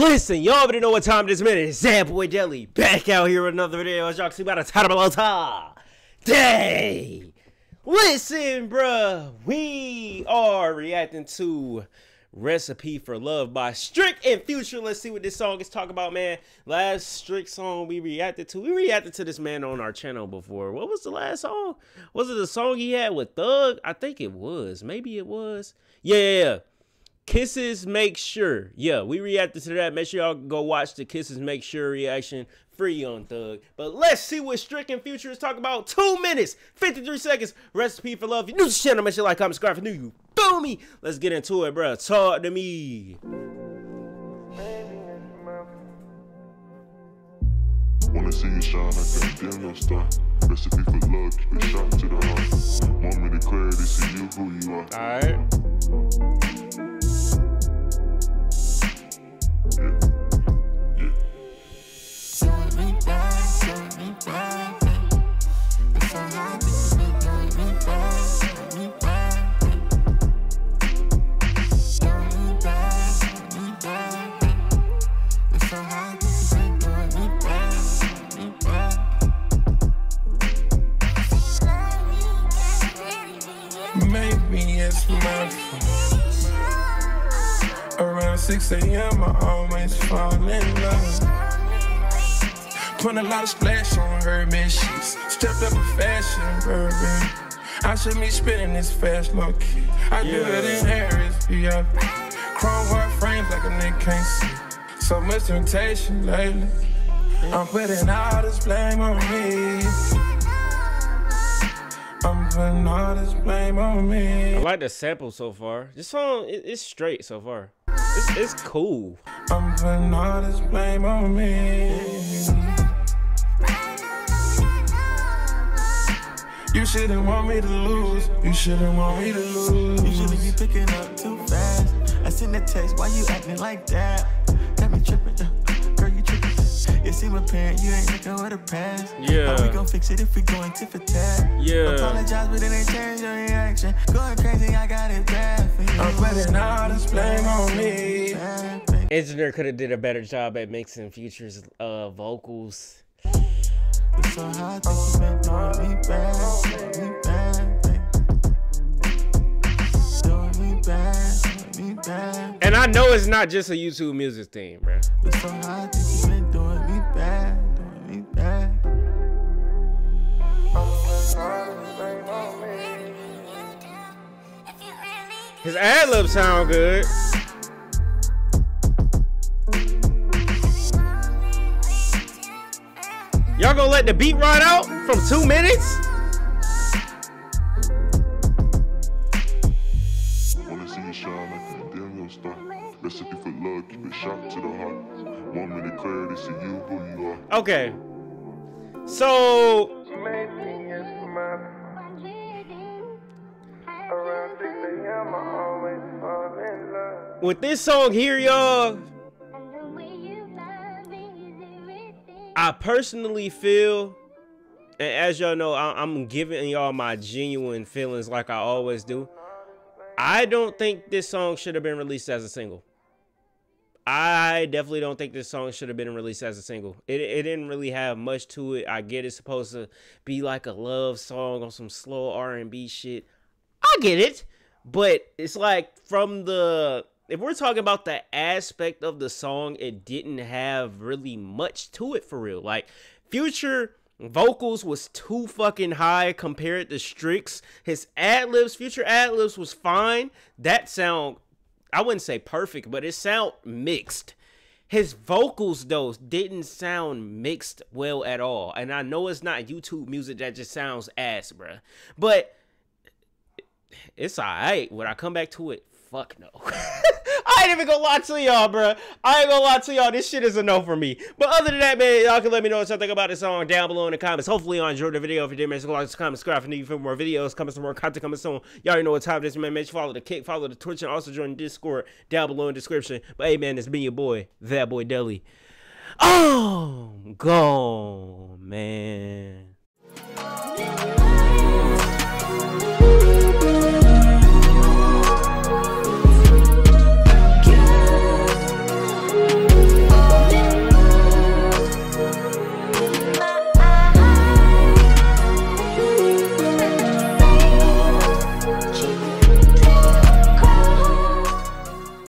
Listen, y'all already know what time it is, man. It's that boy Deli back out here with another video. As y'all see about a time day. Listen, bruh, we are reacting to Recipe for Love by Strick and Future. Let's see what this song is talking about, man. Last Strick song we reacted to. We reacted to this man on our channel before. What was the last song? Was it the song he had with Thug? I think it was. Maybe it was. Yeah. Kisses Make Sure. Yeah, we reacted to that. Make sure y'all go watch the Kisses Make Sure reaction free on Thug. But let's see what Strick and Future is talking about. Two minutes, 53 seconds. Recipe for love. If you new to the channel, make sure you like, comment, subscribe if new. You feel me? Let's get into it, bro. Talk to me. Wanna see you shine like a damn no star. Recipe for love, keep it shot to the heart. Want me to clarity, see you who you are. Alright. 6 a.m., I always fall in love. Put a lot of splash on her bed sheets. Stepped up in fashion, bourbon. I should be spinning this fast, low key. I do it in Harris, yeah. Chrome white frames like a nigga can't see. So much temptation lately. I'm putting all this blame on me. I like the sample so far. This song, it, it's straight so far. It's, it's cool. Um, I'm putting all this blame on me. You shouldn't want me to lose. You shouldn't want me to lose. You shouldn't be picking up too fast. I sent the text, why you acting like that? Got me tripping, You seem apparent, you ain't looking with a past. Yeah. How we gon' fix it if we going tit for tat? Yeah. Apologize, but it ain't change your reaction. Going crazy, I got it bad for you. I'm putting all this blame on me. Bad, baby. Engineer could have did a better job at mixing Future's uh, vocals. It's so hard that you been doing me bad, me bad, baby. Doing me bad, doing me bad. And I know it's not just a YouTube music thing, bro. His ad libs sound good. Y'all gonna let the beat ride out from two minutes? Wanna see you shine like a damn star. Recipe for love, keep it shot to the heart. Me to clarity, see you who you are. Okay. So with this song here, y'all, I personally feel, and as y'all know, I, I'm giving y'all my genuine feelings like I always do. I don't think this song should have been released as a single. I definitely don't think this song should have been released as a single. It, it didn't really have much to it. I get it's supposed to be like a love song on some slow R&B shit. I get it, but it's like from the if we're talking about the aspect of the song, it didn't have really much to it for real. Like Future vocals was too fucking high compared to Strick's. His ad libs, Future ad libs was fine. That sound, I wouldn't say perfect, but it sound mixed. His vocals though didn't sound mixed well at all. And I know it's not YouTube music that just sounds ass, bruh. But it's alright. When I come back to it, fuck no. I ain't even gonna lie to y'all, bro. I ain't gonna lie to y'all. This shit is a no for me. But other than that, man, y'all can let me know think about this song down below in the comments. Hopefully, y'all enjoyed the video. If you did, make sure to like, subscribe, and if you for more videos, coming some more content coming soon. Y'all already know what time it is, man. Make sure you follow the kick, follow the Twitch, and also join the Discord down below in the description. But hey, man, it's been your boy, that boy Deli. Oh, gone, man.